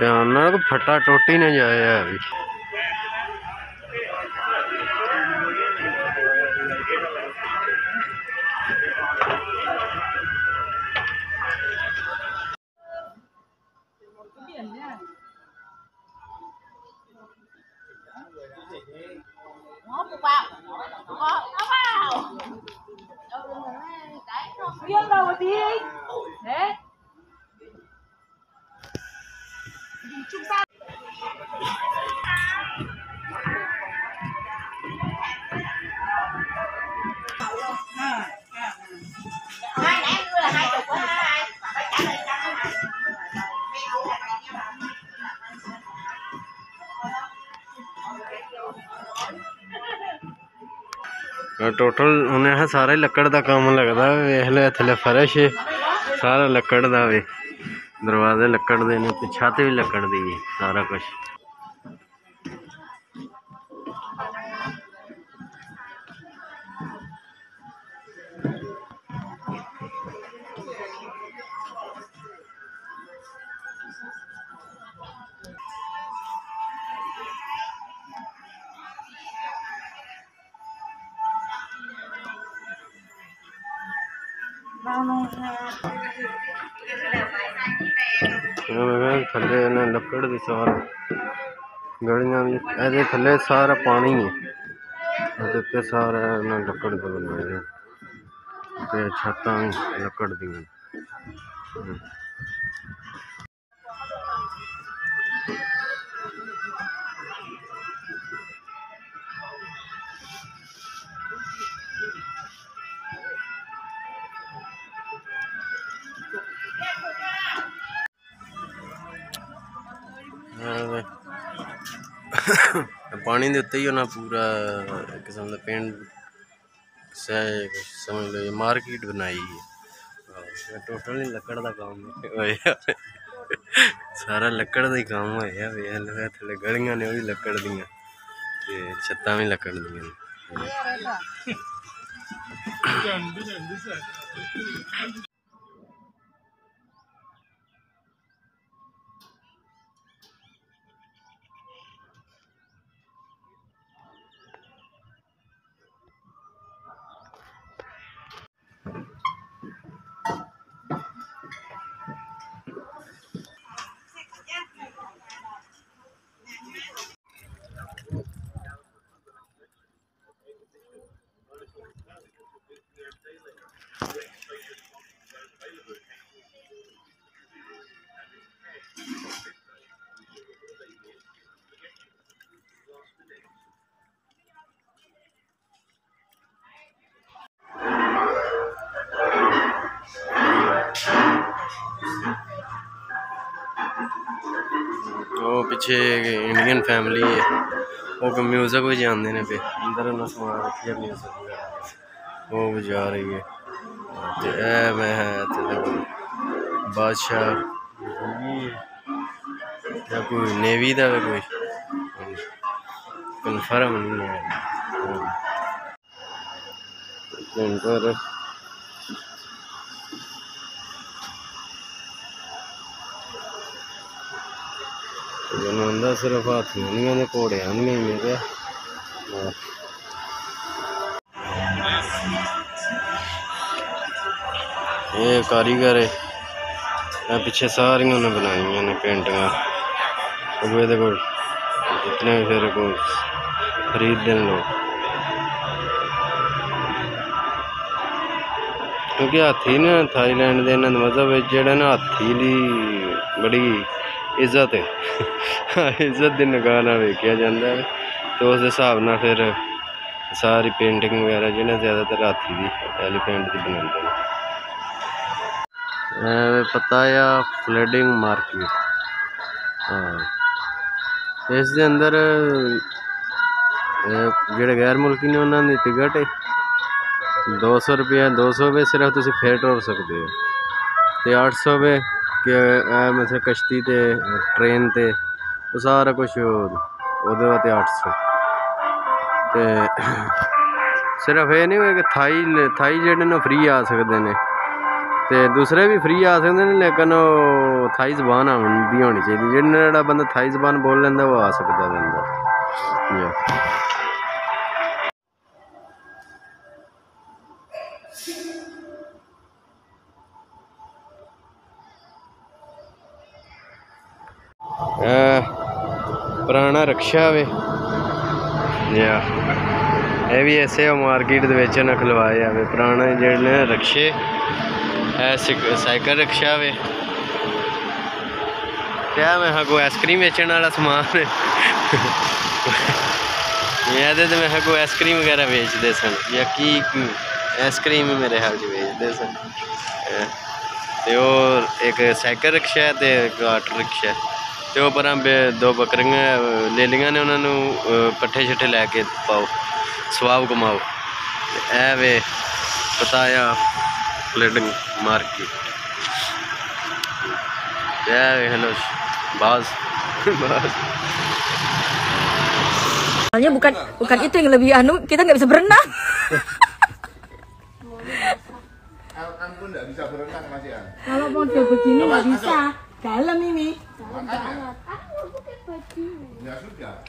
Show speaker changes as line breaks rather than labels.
ਧਿਆਨ ਨਾਲ ਕੋਈ ਫੱਟਾ ਟੁੱਟ ਹੀ ਨਾ ਜਾਏ ਆ ਵੀ
Ngó một vào Ngó nó vào Đâu
Total ਉਹਨੇ ਆਹ ਸਾਰਾ ਲੱਕੜ ਦਾ ਕੰਮ ਲੱਗਦਾ ਵੇਖ ਲੈ ਥੱਲੇ ਫਰਸ਼ ਏ, ਸਾਰਾ ਲੱਕੜ ਦਾ ਵੇ। ਦਰਵਾਜ਼ੇ ਲੱਕੜ ਦੇ ਨੇ ਤੇ ਛੱਤ ਵੀ ਲੱਕੜ ਦੀ ਏ ਸਾਰਾ ਕੁਝ थले लकड़ के सारा गड़िया भी अरे थले सारा पानी है उत्ते सारा इन्हें लकड़ के बनाए छत्त लकड़ दी ਪਾਣੀ ਦੇ ਉੱਤੇ ਹੀ ਉਹਨਾਂ ਪੂਰਾ ਕਿਸਮ ਦਾ ਪਿੰਡ ਸਹਿ ਸਮਝ ਲਓ ਮਾਰਕੀਟ ਬਣਾਈ ਹੈ। ਟੋਟਲ ਹੀ ਲੱਕੜ ਦਾ ਕੰਮ ਹੋਇਆ ਸਾਰਾ ਲੱਕੜ ਦਾ ਹੀ ਕੰਮ ਹੋਇਆ ਵੇਖ ਲਓ ਥੱਲੇ ਗਲੀਆਂ ਨੇ ਉਹ ਵੀ ਲੱਕੜ ਦੀਆਂ ਤੇ ਛੱਤਾਂ ਵੀ ਲੱਕੜ ਦੀਆਂ ਨੇ। ਪਿੱਛੇ ਇੰਡੀਅਨ ਫੈਮਿਲੀ ਹੈ ਉਹ ਕਿ ਮਿਊਜ਼ਿਕ ਵਜਾਉਂਦੇ ਨੇ ਪਏ ਅੰਦਰ ਉਹਨਾਂ ਸਮਾਨ ਰੱਖਿਆ ਮਿਊਜ਼ਿਕ ਉਹ ਵਜਾ ਰਹੀ ਹੈ ਤੇ ਇਹ ਮੈਂ ਹੈ ਤੇ ਦੇਖੋ ਬਾਦਸ਼ਾਹ ਜਾਂ ਕੋਈ ਨੇਵੀ ਦਾ ਵੀ ਕੋਈ ਕਨਫਰਮ ਨਹੀਂ ਹੈ ਕੰਟਰ ਜਿਹਨੂੰ ਸਿਰਫ ਹਾਥੀਆਂ ਨਹੀਂ ਨੇ, ਘੋੜਿਆਂ ਨਹੀਂ ਨੇ ਤੇ ਇਹ ਕਾਰੀਗਰ ਹੈ ਇਹ ਪਿੱਛੇ ਸਾਰੀਆਂ ਨੇ ਬਣਾਈਆਂ ਨੇ ਪੇਂਟਿੰਗਾਂ। ਉਹ ਇਹਦੇ ਕੋਲ ਜਿਤਨੇ ਵੀ ਫਿਰ ਕੋਈ ਖਰੀਦਦੇ ਨੇ ਲੋਕ। ਕਿਉਂਕਿ ਹਾਥੀ ਨਾ ਥਾਈਲੈਂਡ ਦੇ ਇਹਨਾਂ ਦਾ ਮਜ਼ਹਬ ਵਿੱਚ ਜਿਹੜਾ ਨਾ ਹਾਥੀ ਦੀ ਬੜੀ ਇੱਜ਼ਤ ਹੈ। ਇੱਜ਼ਤ ਦੀ ਨਿਗਾਹ ਨਾਲ ਵੇਖਿਆ ਜਾਂਦਾ ਹੈ ਤੇ ਉਸ ਦੇ ਹਿਸਾਬ ਨਾਲ ਫਿਰ ਸਾਰੀ ਪੇਂਟਿੰਗ ਵਗੈਰਾ ਜਿਹਨੇ ਜ਼ਿਆਦਾਤਰ ਹਾਥੀ ਦੀ ਐਲੀਫੈਂਟ ਦੀ ਬਣਾਉਂਦੇ ਨੇ। ਪਤਾ ਆ ਫਲੱਡਿੰਗ ਮਾਰਕੀਟ ਹਾਂ। ਇਸ ਦੇ ਅੰਦਰ ਜਿਹੜੇ ਗੈਰ ਮੁਲਕੀ ਨੇ ਉਹਨਾਂ ਦੀ ਟਿਕਟ ਹੈ। 200 ਰੁਪਏ 200 ਰੁਪਏ ਸਿਰਫ ਤੁਸੀਂ ਫੇਰ ਟੁਰ ਸਕਦੇ ਹੋ। ਤੇ 800 ਰੁਪਏ ਕਿ ਮਤਲਬ ਕਸ਼ਤੀ ਤੇ ਟ੍ਰੇਨ ਤੇ, ਉਹ ਸਾਰਾ ਕੁਛ ਉਹਦੇ ਵਾਸਤੇ 800 ਤੇ ਸਿਰਫ ਇਹ ਨਹੀਂ ਹੋਇਆ ਕਿ ਥਾਈ ਥਾਈ ਜਿਹੜੇ ਨੇ ਫਰੀ ਆ ਸਕਦੇ ਨੇ। ਅਤੇ ਦੂਸਰੇ ਵੀ ਫਰੀ ਆ ਸਕਦੇ ਨੇ, ਲੇਕਿਨ ਉਹ ਥਾਈ ਜ਼ਬਾਨ ਆਉਂਦੀ ਹੋਣੀ ਚਾਹੀਦੀ। ਜਿਹੜਾ ਜਿਹੜਾ ਬੰਦਾ ਥਾਈ ਜ਼ਬਾਨ ਬੋਲ ਲੈਂਦਾ, ਉਹ ਆ ਸਕਦਾ ਬੰਦਾ। ਰਕਸ਼ਾ ਵੇ ਯਾ ਇਹ ਵੀ ਐਸੇ ਮਾਰਕੀਟ ਦੇ ਵਿੱਚ ਨਾ ਖਲਵਾਏ ਆਵੇ ਪੁਰਾਣੇ ਜਿਹੜੇ ਨੇ ਰਕਸ਼ੇ ਇਹ ਸਿਕ- ਸਾਈਕਲ ਰਕਸ਼ਾ ਵੇ ਕਿਆ ਮੈਂ ਹਾਂ ਕੋਈ ਆਈਸਕ੍ਰੀਮ ਵੇਚਣ ਵਾਲਾ ਸਮਾਨ ਹੈ ਇਹਦੇ ਤੇ ਮੈਂ ਹਾਂ ਕੋਈ ਆਈਸਕ੍ਰੀਮ ਵਗੈਰਾ ਵੇਚਦੇ ਸਨ ਜਾਂ ਕੀ ਕੀ ਆਈਸਕ੍ਰੀਮ ਹੀ ਮੇਰੇ ਹਾਲ ਚ ਵੇਚਦੇ ਸਨ ਇਹ ਤੇ ਉਹ ਇੱਕ ਸਾਈਕਲ ਰਿਕਸ਼ਾ ਹੈ ਤੇ ਇੱਕ ਆਟੋ ਰਿਕਸ਼ਾ ਹੈ ਤੇ ਉਹ ਪਰਾਂ ਬੇ- ਦੋ ਬੱਕਰੀਆਂ ਅਹ, ਲੈ ਲਈਆਂ ਨੇ ਉਹਨਾਂ ਨੂੰ ਅਹ, ਪੱਠੇ ਛੱਠੇ ਲੈ ਕੇ ਪਾਓ ਸਵਾਬ ਕਮਾਓ ਤੇ ਇਹ ਵੇ ਪਤਾਇਆ ਪਲੇਟਿੰਗ ਮਾਰਕੀਟ ਤੇ ਇਹ ਵੇ ਹਲੋ ਬਾਜ਼ ਬਾਜ਼
Soalnya bukan bukan itu yang lebih anu, kita nggak bisa berenang.
An pun nggak bisa berenang Mas ya.
Kalau model begini nggak bisa. Dalam ini. Aku bukan.
Ya sudah.